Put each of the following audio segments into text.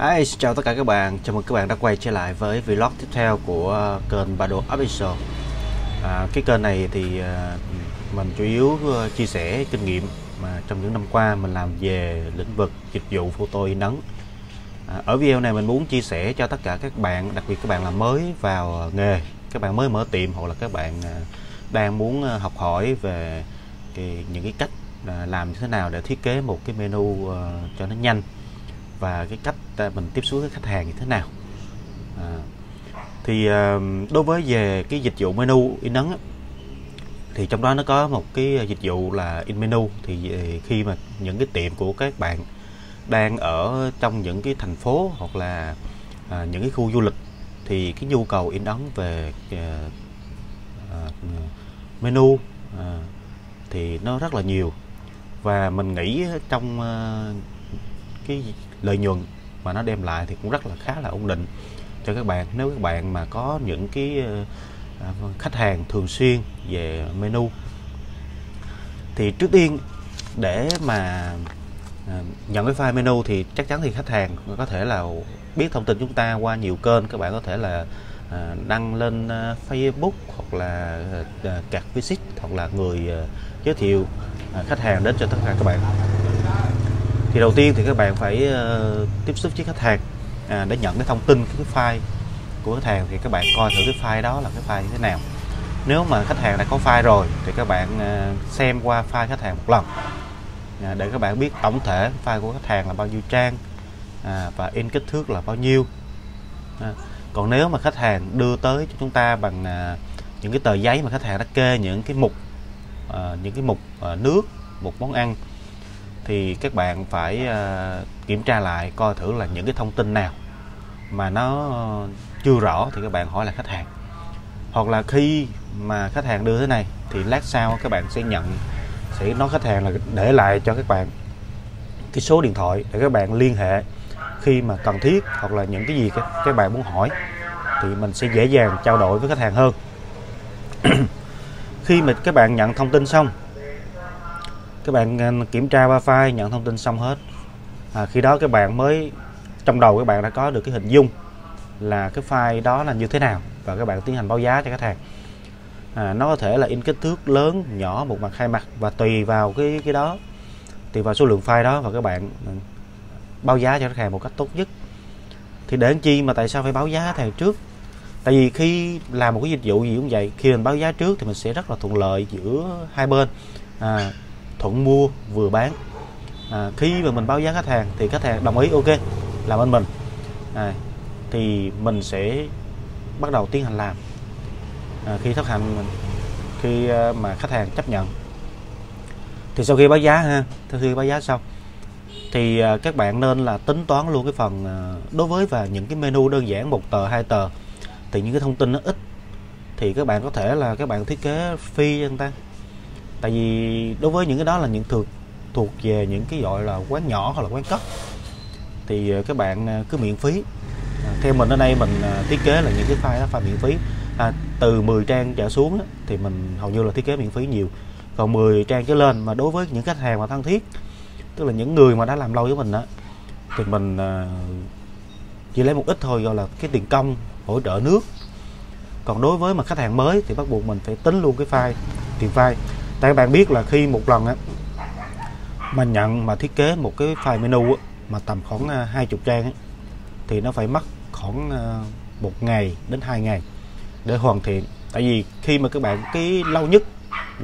Hi, xin chào tất cả các bạn, chào mừng các bạn đã quay trở lại với vlog tiếp theo của ờ, kênh Bado Official. À, Cái kênh này thì à, mình chủ yếu ờ, chia sẻ kinh nghiệm mà trong những năm qua mình làm về lĩnh vực dịch vụ photo in ấn. À, Ở video này mình muốn chia sẻ cho tất cả các bạn, đặc biệt các bạn là mới vào nghề Các bạn mới mở tiệm hoặc là các bạn đang muốn học hỏi về cái, những cái cách làm như thế nào để thiết kế một cái menu cho nó nhanh và cái cách mình tiếp xúc với khách hàng như thế nào. À, thì à, đối với về cái dịch vụ menu in ấn thì trong đó nó có một cái dịch vụ là in menu. Thì à, khi mà những cái tiệm của các bạn đang ở trong những cái thành phố hoặc là à, những cái khu du lịch thì cái nhu cầu in ấn về à, à, menu à, thì nó rất là nhiều. Và mình nghĩ trong à, cái lợi nhuận mà nó đem lại thì cũng rất là khá là ổn định cho các bạn. Nếu các bạn mà có những cái ờ, à, khách hàng thường xuyên về menu thì trước tiên để mà ờ, nhận cái file menu thì chắc chắn thì khách hàng có thể là biết thông tin chúng ta qua nhiều kênh. Các bạn có thể là ờ, đăng lên Facebook hoặc là các visit hoặc là người giới thiệu khách hàng đến cho tất cả các bạn thì đầu tiên thì các bạn phải uh, tiếp xúc với khách hàng à, để nhận cái thông tin cái file của khách hàng. Thì các bạn coi thử cái file đó là cái file như thế nào. Nếu mà khách hàng đã có file rồi thì các bạn uh, xem qua file khách hàng một lần. À, để các bạn biết tổng thể file của khách hàng là bao nhiêu trang à, và in kích thước là bao nhiêu. À, còn nếu mà khách hàng đưa tới cho chúng ta bằng à, những cái tờ giấy mà khách hàng đã kê những cái mục à, những cái mục à, nước một món ăn thì các bạn phải ờ, kiểm tra lại coi thử là những cái thông tin nào mà nó chưa rõ thì các bạn hỏi lại khách hàng. Hoặc là khi mà khách hàng đưa thế này thì lát sau các bạn sẽ nhận sẽ nói khách hàng là để lại cho các bạn cái số điện thoại để các bạn liên hệ khi mà cần thiết hoặc là những cái gì các, các bạn muốn hỏi thì mình sẽ dễ dàng trao đổi với khách hàng hơn. Khi mà các bạn nhận thông tin xong các bạn à, kiểm tra ba file nhận thông tin xong hết. À, khi đó các bạn mới trong đầu các bạn đã có được cái hình dung là cái file đó là như thế nào và các bạn tiến hành báo giá cho khách hàng. À, nó có thể là in kích thước lớn nhỏ một mặt hai mặt và tùy vào cái cái đó tùy vào số lượng file đó và các bạn ừ, báo giá cho khách hàng một cách tốt nhất. Thì để chi mà tại sao phải báo giá khách hàng trước? Tại vì khi làm một cái dịch vụ gì cũng vậy khi mình báo giá trước thì mình sẽ rất là thuận lợi giữa hai bên. À, thuận mua vừa bán. À, khi mà mình báo giá khách hàng thì khách hàng đồng ý ok làm bên mình. À, thì mình sẽ bắt đầu tiến hành làm. À, khi khách hàng khi à, mà khách hàng chấp nhận. Thì sau khi báo giá ha sau khi báo giá xong thì à, các bạn nên là tính toán luôn cái phần à, đối với và những cái menu đơn giản một tờ hai tờ thì những cái thông tin nó ít thì các bạn có thể là các bạn thiết kế phi cho người ta tại vì đối với những cái đó là những thuộc thuộc về những cái gọi là quán nhỏ hoặc là quán cấp thì ờ, các bạn ờ, cứ miễn phí. À, theo mình ở đây mình thiết kế là những cái file đó file miễn phí. À, từ 10 trang trở xuống đó, thì mình hầu như là thiết kế miễn phí nhiều. Còn 10 trang trở lên mà đối với những khách hàng mà thân thiết tức là những người mà đã làm lâu với mình đó thì mình chỉ lấy một ít thôi gọi là cái tiền công hỗ trợ nước. Còn đối với mà khách hàng mới thì bắt buộc mình phải tính luôn cái file tiền file tại các bạn biết là khi một lần á mà nhận mà thiết kế một cái file menu á, mà tầm khoảng à, 20 trang ấy, thì nó phải mất khoảng à, một ngày đến hai ngày để hoàn thiện. Tại vì khi mà các bạn cái lâu nhất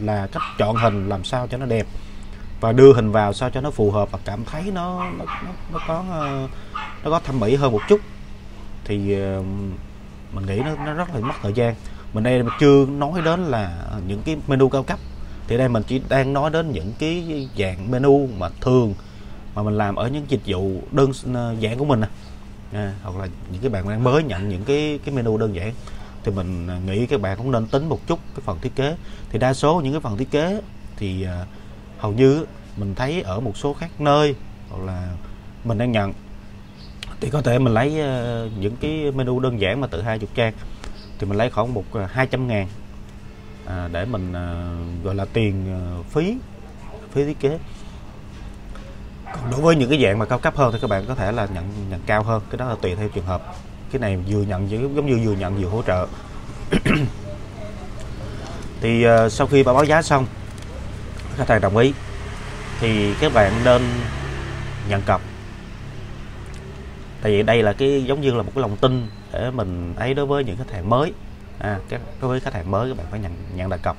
là cách chọn hình làm sao cho nó đẹp và đưa hình vào sao cho nó phù hợp và cảm thấy nó nó, nó, nó có à, nó có thẩm mỹ hơn một chút thì mình nghĩ nó, nó rất là mất thời gian. Mình đây chưa nói đến là những cái menu cao cấp thì đây mình chỉ đang nói đến những cái dạng menu mà thường mà mình làm ở những dịch vụ đơn ờ, giản của mình à, hoặc là những cái bạn đang mới nhận những cái cái menu đơn giản. Thì mình à, nghĩ các bạn cũng nên tính một chút cái phần thiết kế. Thì đa số những cái phần thiết kế thì à, hầu như mình thấy ở một số khác nơi hoặc là mình đang nhận thì có thể mình lấy uh, những cái menu đơn giản mà từ 20 trang thì mình lấy khoảng một ờ, uh, 200 ngàn à, để mình à, gọi là tiền à, phí phí thiết kế. Còn đối với những cái dạng mà cao cấp hơn thì các bạn có thể là nhận nhận cao hơn cái đó là tùy theo trường hợp. Cái này vừa nhận giống như vừa nhận vừa hỗ trợ. Thì à, sau khi báo giá xong khách hàng đồng ý thì các bạn nên nhận cọc. Tại vì đây là cái giống như là một cái lòng tin để mình ấy đối với những khách hàng mới à, các đối với khách hàng mới các bạn phải nhận nhận đặt cọc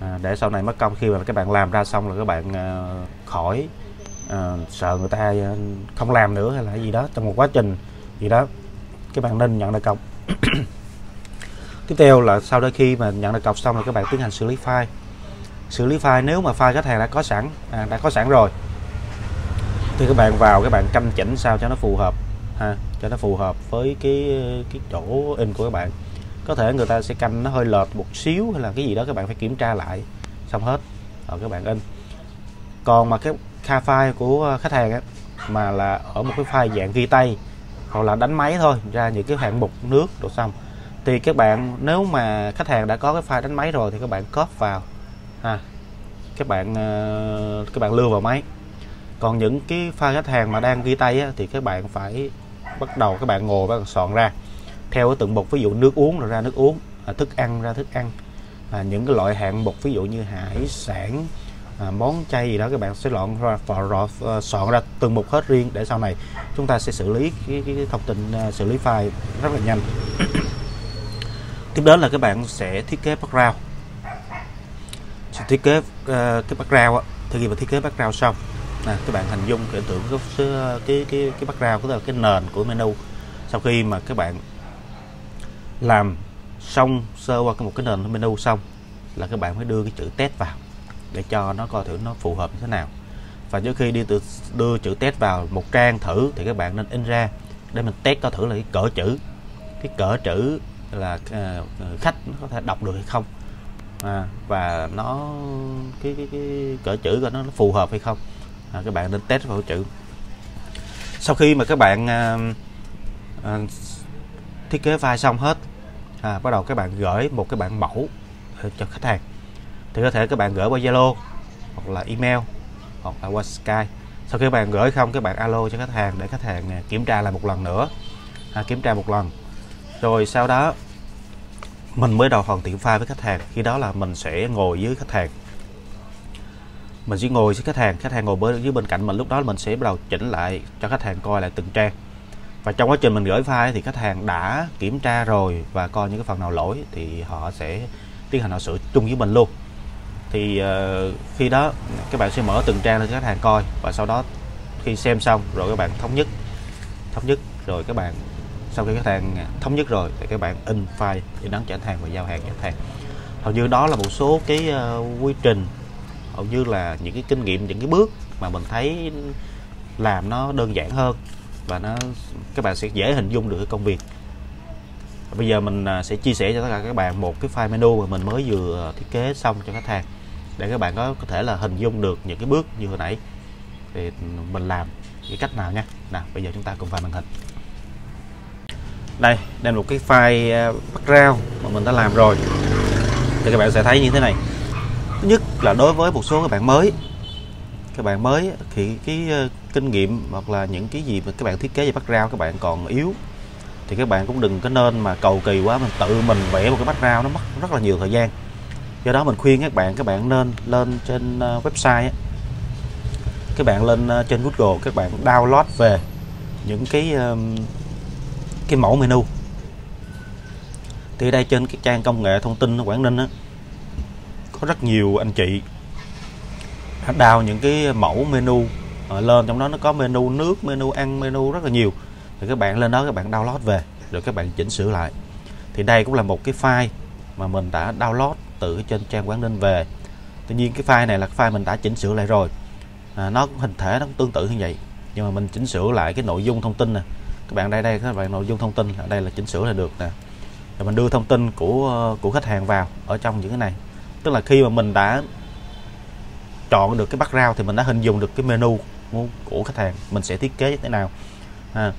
à, để sau này mất công khi mà các bạn làm ra xong là các bạn à, khỏi à, sợ người ta ờ, không làm nữa hay là gì đó trong một quá trình gì đó các bạn nên nhận đặt cọc tiếp theo là sau đó khi mà nhận đặt cọc xong là các bạn tiến hành xử lý file. Xử lý file nếu mà file khách hàng đã có sẵn à, đã có sẵn rồi thì các bạn vào các bạn căn chỉnh sao cho nó phù hợp ha cho nó phù hợp với cái cái chỗ in của các bạn có thể người ta sẽ canh nó hơi lệch một xíu hay là cái gì đó các bạn phải kiểm tra lại. Xong hết. Rồi các bạn in. Còn mà cái kha file của ờ, khách hàng á, mà là ở một cái file dạng ghi tay hoặc là đánh máy thôi ra những cái hạng mục nước đồ xong thì các bạn nếu mà khách hàng đã có cái file đánh máy rồi thì các bạn cóp vào ha. Các bạn ờ, các bạn lưu vào máy. Còn những cái file khách hàng mà đang ghi tay á, thì các bạn phải bắt đầu các bạn ngồi và soạn ra theo cái từng bột ví dụ nước uống rồi ra nước uống à, thức ăn ra thức ăn. À, những cái loại hạng mục ví dụ như hải sản à, món chay gì đó các bạn sẽ loạn ra phò rõ, ờ, soạn ra từng mục hết riêng để sau này chúng ta sẽ xử lý cái, cái, cái thông tin uh, xử lý file rất là nhanh. Tiếp đến là các bạn sẽ thiết kế background. Sẽ thiết kế uh, cái background á thì khi mà thiết kế background xong nè các bạn hình dung cái tưởng cái cái cái, cái background tức là cái nền của menu. Sau khi mà các bạn làm xong sơ qua một cái nền menu xong là các bạn phải đưa cái chữ test vào để cho nó coi thử nó phù hợp như thế nào. Và trước khi đi từ đưa chữ test vào một trang thử thì các bạn nên in ra để mình test coi thử là cái cỡ chữ cái cỡ chữ là à, à, khách nó có thể đọc được hay không. À, và nó cái, cái cái cỡ chữ của nó, nó phù hợp hay không. À, các bạn nên test vào chữ. Sau khi mà các bạn à, à, thiết kế file xong hết à, bắt đầu các bạn gửi một cái bản mẫu ờ, cho khách hàng. Thì có thể các bạn gửi qua Zalo hoặc là email hoặc là qua Skype. Sau khi các bạn gửi không các bạn alo cho khách hàng để khách hàng à, kiểm tra lại một lần nữa. À, kiểm tra một lần. Rồi sau đó mình mới đầu hoàn thiện file với khách hàng. Khi đó là mình sẽ ngồi với khách hàng. Mình sẽ ngồi với khách hàng. Khách hàng ngồi bên dưới bên cạnh mình lúc đó mình sẽ bắt đầu chỉnh lại cho khách hàng coi lại từng trang và trong quá trình mình gửi file thì khách hàng đã kiểm tra rồi và coi những cái phần nào lỗi thì họ sẽ tiến hành họ sửa chung với mình luôn. Thì uh, khi đó các bạn sẽ mở từng trang lên cho khách hàng coi và sau đó khi xem xong rồi các bạn thống nhất thống nhất rồi các bạn sau khi khách hàng thống nhất rồi thì các bạn in file để đóng cho khách hàng và giao hàng cho khách hàng. Hầu như đó là một số cái uh, quy trình hầu như là những cái kinh nghiệm những cái bước mà mình thấy làm nó đơn giản hơn và nó các bạn sẽ dễ hình dung được cái công việc. Bây giờ mình à, sẽ chia sẻ cho tất cả các bạn một cái file menu mà mình mới vừa à, thiết kế xong cho khách hàng để các bạn có, có thể là hình dung được những cái bước như hồi nãy. Thì mình làm cái cách nào nha. Nào bây giờ chúng ta cùng vào màn hình. Đây đây là một cái file à, background mà mình đã làm rồi. Thì các bạn sẽ thấy như thế này. Thứ nhất là đối với một số các bạn mới các bạn mới thì cái ờ, kinh nghiệm hoặc là những cái gì mà các bạn thiết kế về background các bạn còn yếu thì các bạn cũng đừng có nên mà cầu kỳ quá mình tự mình vẽ một cái background nó mất rất là nhiều thời gian. Do đó mình khuyên các bạn các bạn nên lên trên ờ, website các bạn lên ờ, trên Google các bạn download về những cái cái mẫu menu. Thì đây trên cái trang công nghệ thông tin ở Quảng Ninh á, có rất nhiều anh chị đào những cái mẫu menu. Ờ, lên trong đó nó có menu nước menu ăn menu rất là nhiều. Thì các bạn lên đó các bạn download về rồi các bạn chỉnh sửa lại. Thì đây cũng là một cái file mà mình đã download từ trên trang quán Ninh về. Tuy nhiên cái file này là cái file mình đã chỉnh sửa lại rồi. À, nó hình thể nó cũng tương tự như vậy. Nhưng mà mình chỉnh sửa lại cái nội dung thông tin nè. Các bạn đây đây các bạn nội dung thông tin ở đây là chỉnh sửa là được nè. Rồi mình đưa thông tin của của khách hàng vào ở trong những cái này. Tức là khi mà mình đã chọn được cái background thì mình đã hình dung được cái menu của khách hàng, mình sẽ thiết kế như thế nào. À.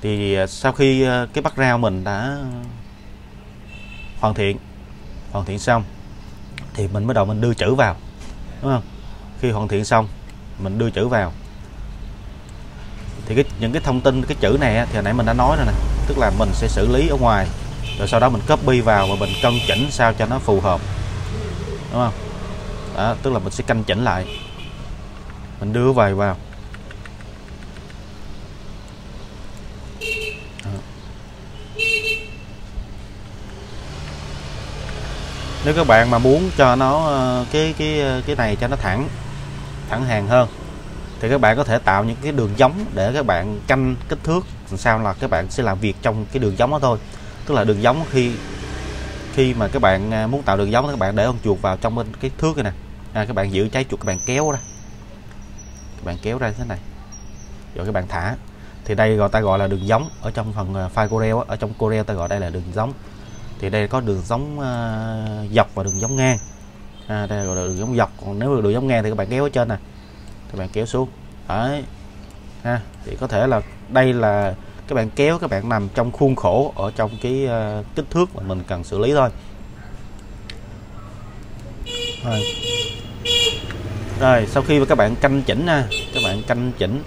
thì à, sau khi à, cái background mình đã hoàn thiện hoàn thiện xong, thì mình bắt đầu mình đưa chữ vào, đúng không? Khi hoàn thiện xong, mình đưa chữ vào. Thì cái, những cái thông tin, cái chữ này thì hồi nãy mình đã nói rồi nè, tức là mình sẽ xử lý ở ngoài, rồi sau đó mình copy vào và mình cân chỉnh sao cho nó phù hợp, đúng không? Đó, tức là mình sẽ canh chỉnh lại. Mình đưa vài vào. Nếu các bạn mà muốn cho nó ờ, cái cái ờ, cái này cho nó thẳng thẳng hàng hơn thì các bạn có thể tạo những cái đường giống để các bạn canh kích thước làm sao là các bạn sẽ làm việc trong cái đường giống đó thôi. Tức là đường giống khi khi mà các bạn à, muốn tạo đường giống các bạn để con chuột vào trong bên cái thước này nè. À, các bạn giữ trái chuột các bạn kéo ra. Các bạn kéo ra thế này. Rồi các bạn thả. Thì đây gọi ta gọi là đường giống ở trong phần à, file Corel ở trong Corel ta gọi đây là đường giống. Thì đây có đường giống uh, dọc và đường giống ngang. À, đây là đường giống dọc. Còn nếu đường giống ngang thì các bạn kéo ở trên này các bạn kéo xuống. Đấy. Ha thì có thể là đây là các bạn kéo các bạn nằm trong khuôn khổ ở trong cái uh, kích thước mà mình cần xử lý thôi. Rồi. rồi sau khi các bạn canh chỉnh nha các bạn canh chỉnh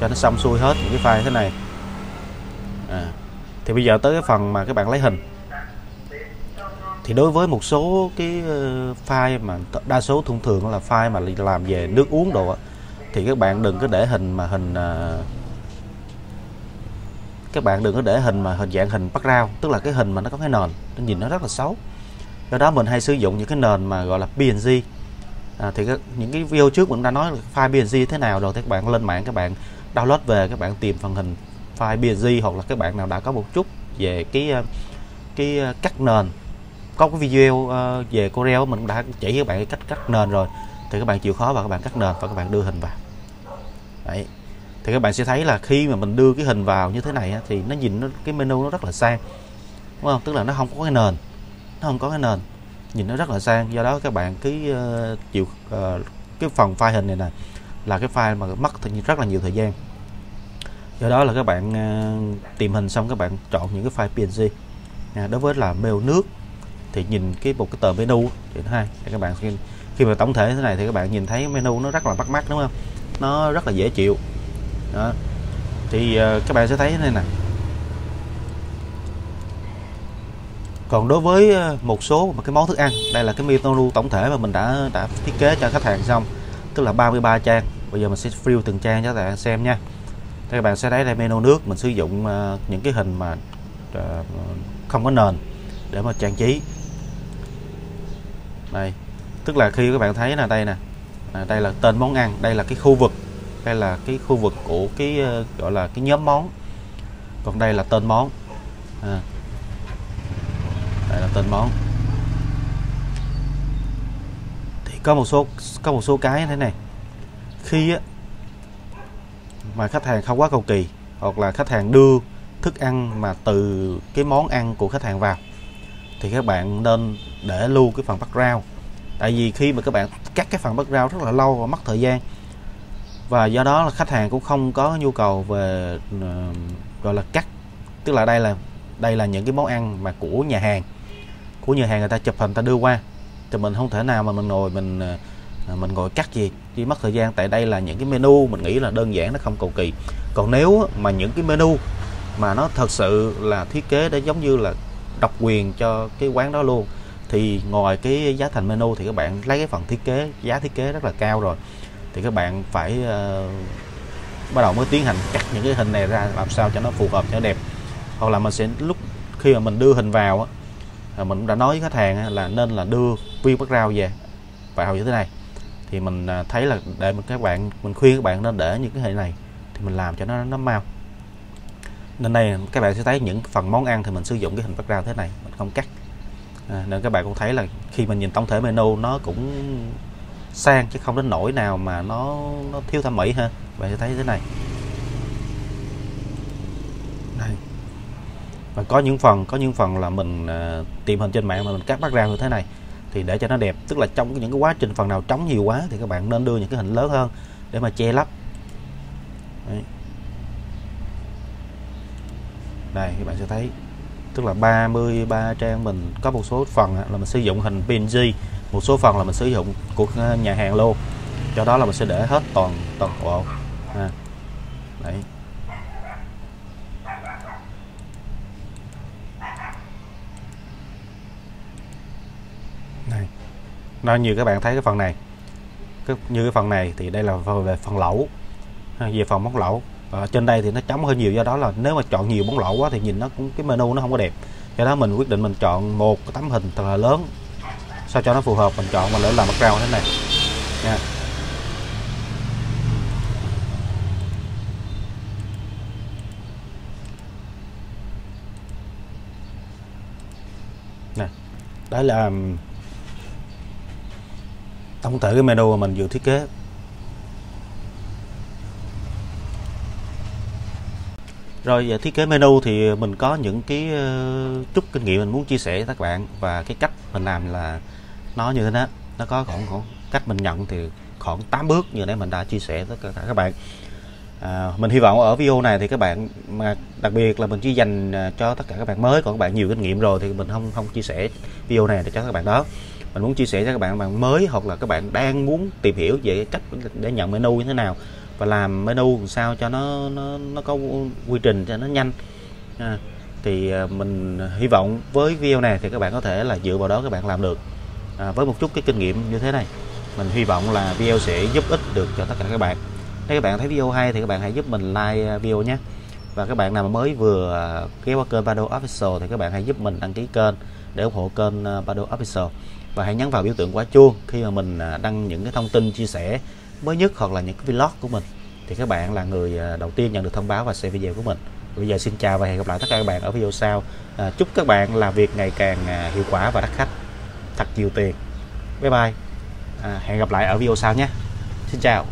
cho nó xong xuôi hết những cái file thế này. À, thì bây giờ tới cái phần mà các bạn lấy hình. Thì đối với một số cái ờ, file mà đa số thông thường là file mà làm về nước uống đồ thì các bạn đừng có để hình mà hình ờ, các bạn đừng có để hình mà hình dạng hình bắt rau tức là cái hình mà nó có cái nền nó nhìn nó rất là xấu. Do đó mình hay sử dụng những cái nền mà gọi là PNG à, thì các, những cái video trước mình đã nói là file PNG thế nào rồi thì các bạn lên mạng các bạn download về các bạn tìm phần hình file PNG hoặc là các bạn nào đã có một chút về cái ờ, cái ờ, cắt nền. Có cái video ờ, về Corel mình đã chỉ các bạn cái cách cắt nền rồi. Thì các bạn chịu khó và các bạn cắt nền và các bạn đưa hình vào. Đấy thì các bạn sẽ thấy là khi mà mình đưa cái hình vào như thế này thì nó nhìn nó cái menu nó rất là sang đúng không? Tức là nó không có cái nền nó không có cái nền nhìn nó rất là sang. Do đó các bạn cứ uh, chịu uh, cái phần file hình này nè là cái file mà mất rất là nhiều thời gian. Do đó là các bạn uh, tìm hình xong các bạn chọn những cái file png à, đối với là mail nước thì nhìn cái một cái tờ menu thì hai các bạn khi, khi mà tổng thể thế này thì các bạn nhìn thấy menu nó rất là bắt mắt đúng không? Nó rất là dễ chịu đó. Thì uh, các bạn sẽ thấy thế này nè. Còn đối với ờ, một số cái món thức ăn đây là cái menu tổng thể mà mình đã đã thiết kế cho khách hàng xong tức là 33 trang. Bây giờ mình sẽ review từng trang cho các bạn xem nha. Thì các bạn sẽ thấy đây menu nước mình sử dụng uh, những cái hình mà uh, không có nền để mà trang trí. Đây. Tức là khi các bạn thấy là đây nè. À, đây là tên món ăn đây là cái khu vực đây là cái khu vực của cái ờ, gọi là cái nhóm món. Còn đây là tên món. À, đây là tên món. Thì có một số có một số cái thế này. Khi á, mà khách hàng không quá cầu kỳ hoặc là khách hàng đưa thức ăn mà từ cái món ăn của khách hàng vào thì các bạn nên để lưu cái phần background. Tại vì khi mà các bạn cắt cái phần background rất là lâu và mất thời gian và do đó là khách hàng cũng không có nhu cầu về uh, gọi là cắt. Tức là đây là đây là những cái món ăn mà của nhà hàng. Của nhà hàng người ta chụp hình ta đưa qua. Thì mình không thể nào mà mình ngồi mình ờ, ờ, mình ngồi cắt gì chỉ mất thời gian. Tại đây là những cái menu mình nghĩ là đơn giản nó không cầu kỳ. Còn nếu mà những cái menu mà nó thật sự là thiết kế để giống như là độc quyền cho cái quán đó luôn thì ngoài cái giá thành menu thì các bạn lấy cái phần thiết kế giá thiết kế rất là cao rồi thì các bạn phải uh, bắt đầu mới tiến hành cắt những cái hình này ra làm sao cho nó phù hợp cho nó đẹp. Hoặc là mình sẽ lúc khi mà mình đưa hình vào á mình cũng đã nói với khách hàng là nên là đưa view background về vào như thế này. Thì mình à, thấy là để mình các bạn mình khuyên các bạn nên để những cái hình này thì mình làm cho nó nó mau. Nên đây các bạn sẽ thấy những phần món ăn thì mình sử dụng cái hình background thế này mình không cắt. À, nên các bạn cũng thấy là khi mình nhìn tổng thể menu nó cũng sang chứ không đến nỗi nào mà nó nó thiếu thẩm mỹ ha bạn sẽ thấy thế này. Đây. Và có những phần có những phần là mình uh, tìm hình trên mạng mà mình cắt bắt ra như thế này. Thì để cho nó đẹp tức là trong những cái quá trình phần nào trống nhiều quá thì các bạn nên đưa những cái hình lớn hơn để mà che lấp. Đấy. đây các bạn sẽ thấy. Tức là 33 trang mình có một số phần là mình sử dụng hình PNG một số phần là mình sử dụng của ờ, nhà hàng luôn. Cho đó là mình sẽ để hết toàn toàn bộ. À, đấy. Này. Nó như các bạn thấy cái phần này. Cái, như cái phần này thì đây là về phần lẩu. Về phần món lẩu. Ở trên đây thì nó trống hơi nhiều do đó là nếu mà chọn nhiều món lẩu quá thì nhìn nó cũng cái menu nó không có đẹp. Do đó mình quyết định mình chọn một cái tấm hình thật là lớn sao cho nó phù hợp, mình chọn mà lỡ làm background thế này. Nha. Nè đó là um, tổng thể cái menu mà mình vừa thiết kế. Rồi về thiết kế menu thì mình có những cái ờ, chút kinh nghiệm mình muốn chia sẻ với các bạn và cái cách mình làm là nó như thế đó. Nó có khoảng, khoảng cách mình nhận thì khoảng 8 bước như nãy mình đã chia sẻ tất cả các bạn. À, mình hy vọng ở video này thì các bạn mà đặc biệt là mình chỉ dành à, cho tất cả các bạn mới còn các bạn nhiều kinh nghiệm rồi thì mình không không chia sẻ video này để cho các bạn đó. Mình muốn chia sẻ cho các bạn bạn mới hoặc là các bạn đang muốn tìm hiểu về cách để nhận menu như thế nào và làm menu làm sao cho nó nó nó có quy trình cho nó nhanh. À, thì à, mình hy vọng với video này thì các bạn có thể là dựa vào đó các bạn làm được à, với một chút cái kinh nghiệm như thế này mình hy vọng là video sẽ giúp ích được cho tất cả các bạn. Nếu các bạn thấy video hay thì các bạn hãy giúp mình like à, video nhé. Và các bạn nào mới vừa à, ghé qua kênh Bado Official thì các bạn hãy giúp mình đăng ký kênh để ủng hộ kênh à, Bado Official. Và hãy nhấn vào biểu tượng quả chuông khi mà mình đăng những cái thông tin chia sẻ mới nhất hoặc là những cái vlog của mình. Thì các bạn là người đầu tiên nhận được thông báo và xem video của mình. Bây giờ xin chào và hẹn gặp lại tất cả các bạn ở video sau. À, chúc các bạn làm việc ngày càng hiệu quả và đắt khách thật nhiều tiền. Bye bye. À, hẹn gặp lại ở video sau nhé. Xin chào.